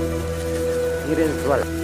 It is well.